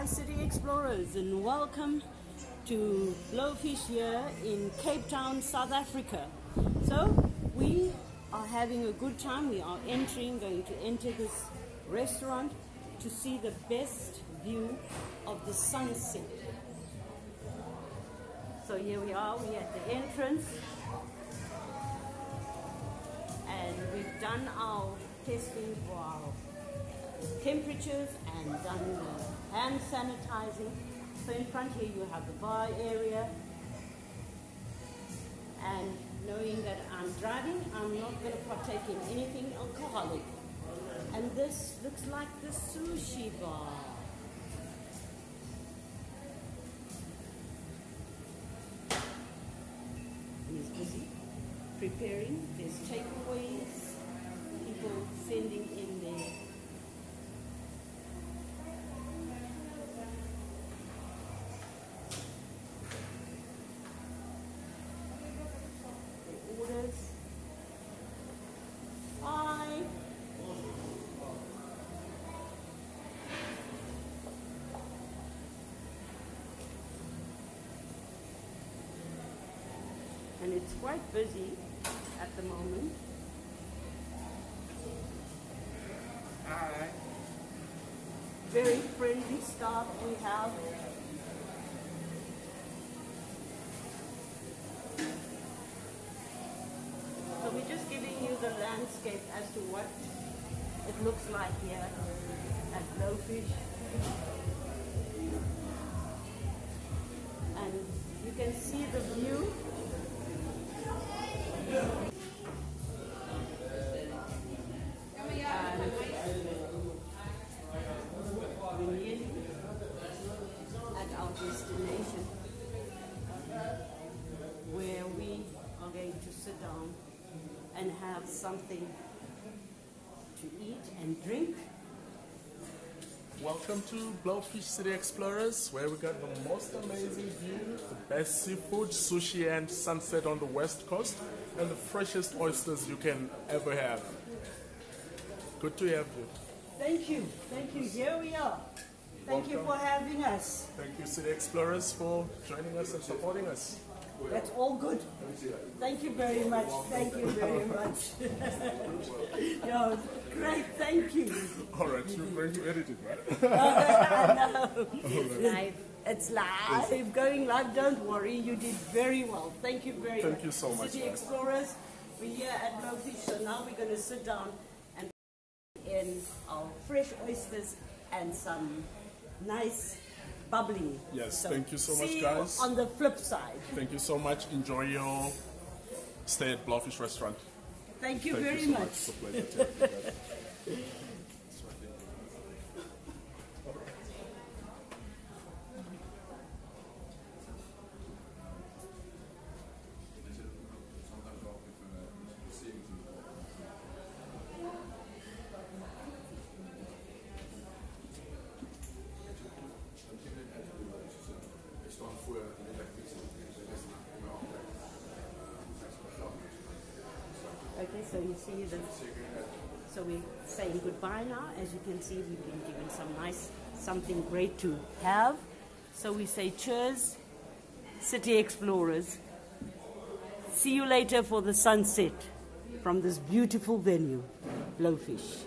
Hi, City Explorers, and welcome to Blowfish here in Cape Town, South Africa. So, we are having a good time. We are entering, going to enter this restaurant to see the best view of the sunset. So, here we are, we're at the entrance, and we've done our testing for our temperatures and done the hand sanitizing. So in front here you have the bar area. And knowing that I'm driving, I'm not going to partake in anything alcoholic. And this looks like the sushi bar. He's busy preparing. There's takeaways, people sending in their the orders. Hi. And it's quite busy at the moment. Hi. Very friendly staff we have. So we're just giving you the landscape as to what it looks like here at Blowfish. Destination where we are going to sit down and have something to eat and drink. Welcome to Blowfish City Explorers, where we got the most amazing view, the best seafood, sushi, and sunset on the west coast, and the freshest oysters you can ever have. Good to have you. Thank you, thank you. Here we are. Thank you for having us. Thank you, City Explorers, for joining us and supporting us. That's all good. Thank you very much. Thank you very much. Yo, great, thank you. All right, you're going to edit it, right? I know. Live. It's live. Going live. Don't worry. You did very well. Thank you very much. Thank you so much, City man. Explorers, we're here at Blowfish, so now we're going to sit down and in our fresh oysters and some nice bubbly. Yes, thank you so much, guys. On the flip side. Thank you so much. Enjoy your stay at Blowfish Restaurant. Thank you Thank very you so much. It's so you see the. So we're saying goodbye now. As you can see, we've been given some nice, something great to have. So we say cheers, City Explorers. See you later for the sunset from this beautiful venue, Blowfish.